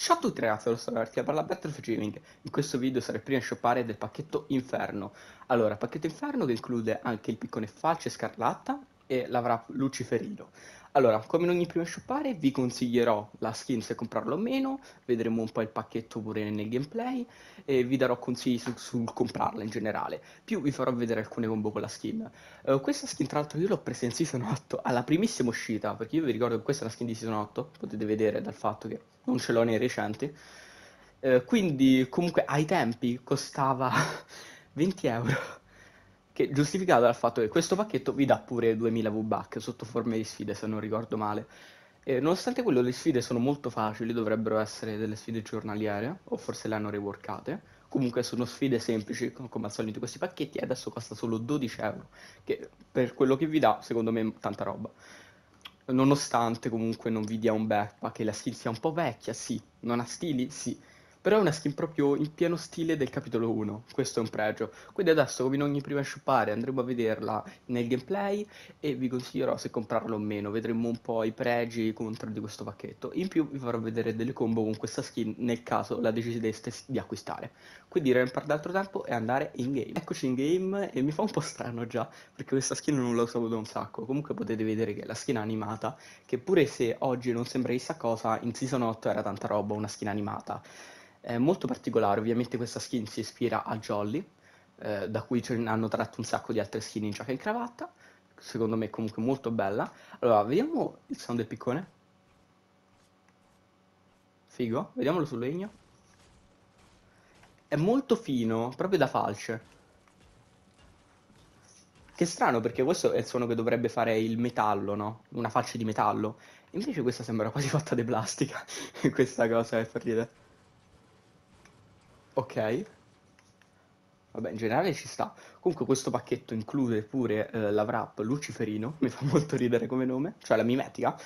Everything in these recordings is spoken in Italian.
Ciao a tutti ragazzi, sono Artia per la Battlefield Gaming. In questo video sarò il primo a shoppare del pacchetto Inferno. Allora, pacchetto Inferno che include anche il piccone falce scarlatta e l'avrà luciferino. Allora, come in ogni primo shoppare vi consiglierò la skin se comprarlo o meno, vedremo un po' il pacchetto pure nel gameplay e vi darò consigli sul, sul comprarla in generale. Più vi farò vedere alcune combo con la skin. Uh, questa skin tra l'altro io l'ho presa in Season 8 alla primissima uscita, perché io vi ricordo che questa è la skin di Season 8, potete vedere dal fatto che non ce l'ho nei recenti. Uh, quindi comunque ai tempi costava 20 euro che giustificato dal fatto che questo pacchetto vi dà pure 2000 V-Buck sotto forma di sfide, se non ricordo male. E nonostante quello, le sfide sono molto facili, dovrebbero essere delle sfide giornaliere, o forse le hanno reworkate. Comunque sono sfide semplici, come al solito questi pacchetti, e adesso costa solo 12 euro, che per quello che vi dà, secondo me, tanta roba. Nonostante comunque non vi dia un backpack e la skin sia un po' vecchia, sì. Non ha stili? Sì però è una skin proprio in pieno stile del capitolo 1, questo è un pregio. Quindi adesso, come in ogni prima shoppare, andremo a vederla nel gameplay e vi consiglierò se comprarlo o meno. Vedremo un po' i pregi e i contro di questo pacchetto. In più vi farò vedere delle combo con questa skin nel caso la decideste di acquistare. Quindi non perdere altro tempo e andare in game. Eccoci in game e mi fa un po' strano già, perché questa skin non la usavo da un sacco. Comunque potete vedere che la skin animata, che pure se oggi non sembra chissà cosa, in Season 8 era tanta roba, una skin animata. È molto particolare, ovviamente questa skin si ispira a Jolly, eh, da cui hanno tratto un sacco di altre skin in giacca e in cravatta, secondo me comunque molto bella. Allora, vediamo il sound del piccone. Figo, vediamolo sul legno. È molto fino, proprio da falce. Che strano perché questo è il suono che dovrebbe fare il metallo, no? Una falce di metallo. Invece questa sembra quasi fatta di plastica. questa cosa è per ridere. Ok. Vabbè, in generale ci sta. Comunque questo pacchetto include pure eh, la wrap Luciferino, mi fa molto ridere come nome, cioè la mimetica.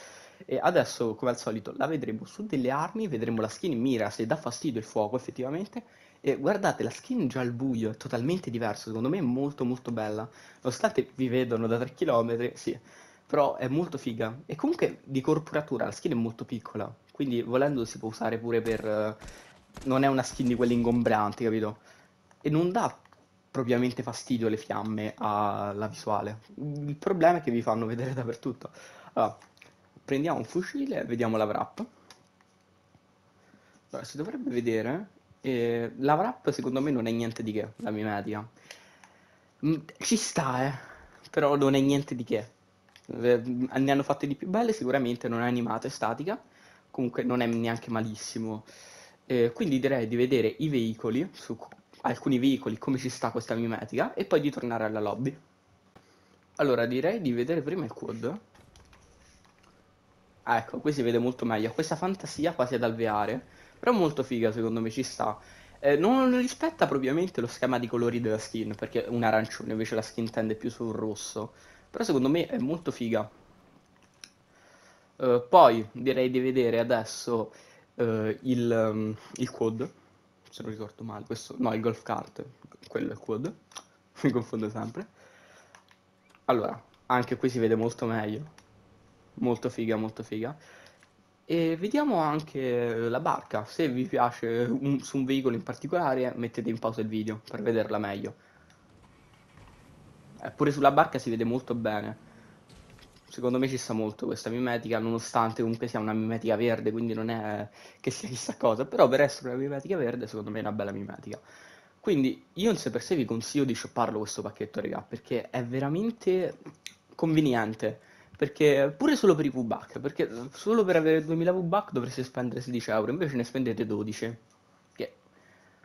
E adesso, come al solito, la vedremo su delle armi, vedremo la skin in mira se dà fastidio il fuoco effettivamente. E guardate, la skin già al buio è totalmente diversa, secondo me è molto molto bella. Nonostante vi vedono da 3 km, sì, però è molto figa. E comunque di corporatura la skin è molto piccola, quindi volendo si può usare pure per non è una skin di quelle ingombranti, capito? E non dà propriamente fastidio le fiamme alla visuale. Il problema è che vi fanno vedere dappertutto. Allora, prendiamo un fucile vediamo la wrap. Allora, si dovrebbe vedere. E la wrap secondo me non è niente di che, la mimetica. Mm, ci sta, eh. Però non è niente di che. Eh, ne hanno fatte di più belle, sicuramente non è animata, è statica. Comunque non è neanche malissimo. Eh, quindi direi di vedere i veicoli, su alcuni veicoli come ci sta questa mimetica, e poi di tornare alla lobby. Allora direi di vedere prima il quad. Ah, ecco, qui si vede molto meglio. Questa fantasia quasi ad alveare, però molto figa secondo me ci sta. Eh, non rispetta propriamente lo schema di colori della skin, perché un arancione invece la skin tende più sul rosso. Però secondo me è molto figa. Uh, poi direi di vedere adesso uh, il, um, il quad, se non ricordo male, questo, no, il golf kart, quello è il quad, mi confondo sempre. Allora, anche qui si vede molto meglio, molto figa, molto figa. E vediamo anche la barca, se vi piace un, su un veicolo in particolare mettete in pausa il video per vederla meglio. Eppure sulla barca si vede molto bene secondo me ci sta molto questa mimetica, nonostante comunque sia una mimetica verde, quindi non è che sia chissà cosa, però per essere una mimetica verde secondo me è una bella mimetica. Quindi io in sé per sé vi consiglio di shopparlo questo pacchetto, raga, perché è veramente conveniente. Perché pure solo per i V-Buck, perché solo per avere 2000 V-Buck dovreste spendere 16 euro, invece ne spendete 12. Che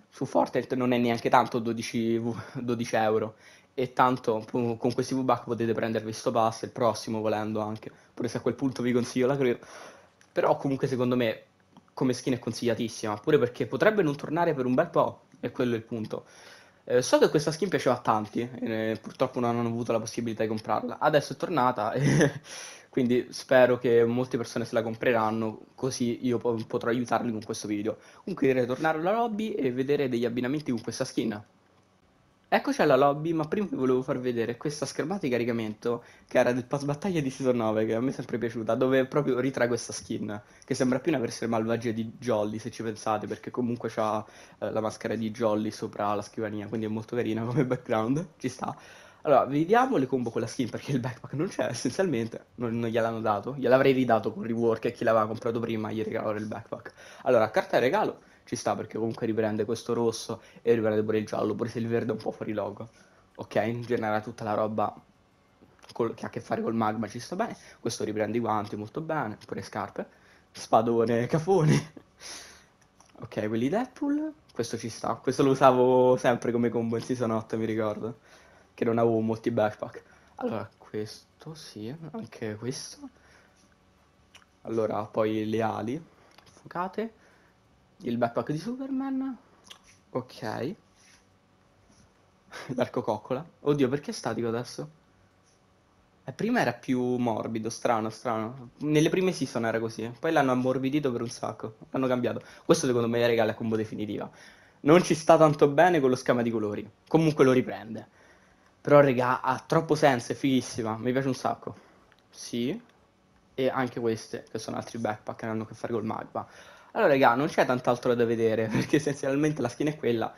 su Fortnite non è neanche tanto 12, 12 euro e tanto con questi V-Buck potete prendervi sto pass, il prossimo volendo anche, pure se a quel punto vi consiglio la credo. Però comunque secondo me come skin è consigliatissima, pure perché potrebbe non tornare per un bel po', e quello è il punto. Eh, so che questa skin piaceva a tanti, e purtroppo non hanno avuto la possibilità di comprarla. Adesso è tornata, e quindi spero che molte persone se la compreranno, così io po- potrò aiutarli con questo video. Comunque direi tornare alla lobby e vedere degli abbinamenti con questa skin. Eccoci alla lobby, ma prima vi volevo far vedere questa schermata di caricamento che era del pass battaglia di Season 9, che a me è sempre piaciuta, dove proprio ritrae questa skin, che sembra più una versione malvagia di Jolly, se ci pensate, perché comunque ha eh, la maschera di Jolly sopra la scrivania, quindi è molto carina come background, ci sta. Allora, vediamo le combo con la skin, perché il backpack non c'è, essenzialmente, non, non gliel'hanno dato, gliel'avrei ridato con rework e chi l'aveva comprato prima gli regalò il backpack. Allora, carta di regalo ci sta perché comunque riprende questo rosso e riprende pure il giallo, pure se il verde è un po' fuori logo. Ok, in generale tutta la roba col, che ha a che fare col magma ci sta bene. Questo riprende i guanti molto bene, pure scarpe. Spadone, cafone. ok, quelli Deadpool, questo ci sta. Questo lo usavo sempre come combo in Season 8, mi ricordo. Che non avevo molti backpack. Allora, questo sì, anche questo. Allora, poi le ali focate il backpack di Superman. Ok. L'arco coccola. Oddio, perché è statico adesso? Eh, prima era più morbido, strano, strano. Nelle prime season era così. Poi l'hanno ammorbidito per un sacco. L'hanno cambiato. Questo secondo me regala la combo definitiva. Non ci sta tanto bene con lo schema di colori. Comunque lo riprende. Però, regà, ha troppo senso, è fighissima. Mi piace un sacco. Sì. E anche queste, che sono altri backpack che hanno a che fare col magma. Allora, raga, non c'è tant'altro da vedere, perché essenzialmente la skin è quella.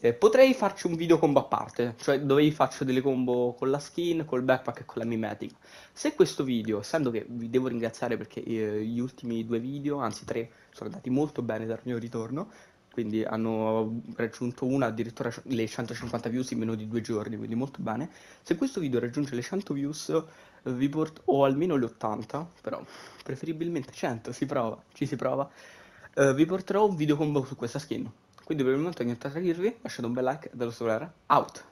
Eh, potrei farci un video combo a parte, cioè dove vi faccio delle combo con la skin, col backpack e con la mimetic. Se questo video, essendo che vi devo ringraziare perché eh, gli ultimi due video, anzi tre, sono andati molto bene dal mio ritorno, quindi hanno raggiunto una addirittura le 150 views in meno di due giorni, quindi molto bene. Se questo video raggiunge le 100 views, vi porto, o almeno le 80, però preferibilmente 100, si prova, ci si prova eh, vi porterò un video combo su questa skin. Quindi per il momento niente da dirvi, lasciate un bel like dello Solera, out!